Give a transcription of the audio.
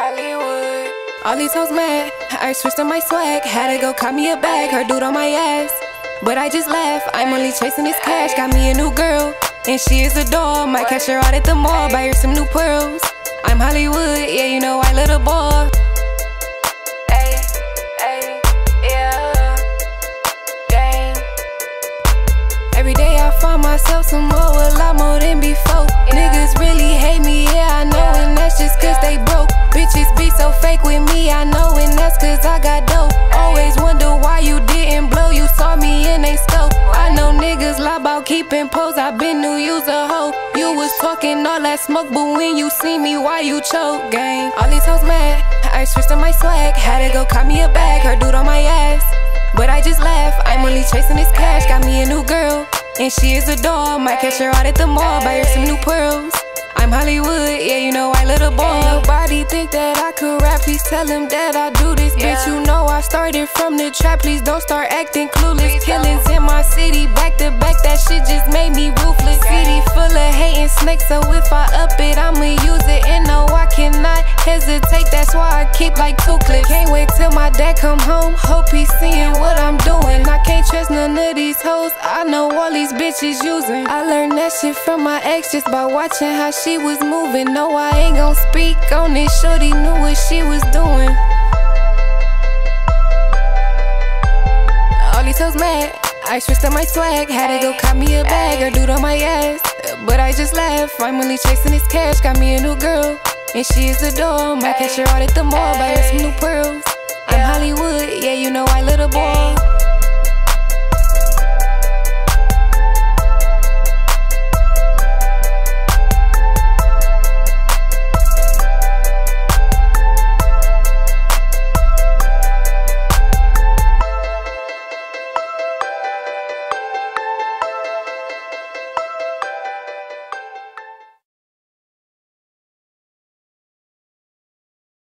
Hollywood. All these hoes mad. I switched on my swag. Had to go cop me a bag. Her dude on my ass. But I just laugh. I'm only chasing this cash. Got me a new girl. And she is a doll. Might catch her out at the mall. Buy her some new pearls. I'm Hollywood. Yeah, you know I yeah. Gang. Every day I find myself some more, a lot more than before. About keeping pose, I been new, you's a hoe. You was talking all that smoke, but when you see me, why you choke, gang? All these hoes mad, I switched on my swag, had to go cop me a bag, her dude on my ass. But I just laugh, I'm only chasing this cash, got me a new girl. And she is a doll, might catch her out at the mall, buy her some new Think that I could rap, please tell them that I do this. Bitch, you know I started from the trap, please don't start acting clueless. Killings in my city, back to back, that shit just made me ruthless. City full of hating snakes, so if I up it, I'ma use it. And no, I cannot hesitate, that's why I keep like two clips. Can't wait till my dad come home, hope he's seeing what I'm hoes, I know all these bitches using. I learned that shit from my ex just by watching how she was moving. No, I ain't gon' speak on it, shorty knew what she was doing. All these hoes mad. I switched up my swag, had to go cop me a bag or dude on my ass. But I just laugh, I'm chasing this cash, got me a new girl. And she is a doll, might catch her out at the mall, buy her some new pearls. I'm Hollywood, yeah, you know I.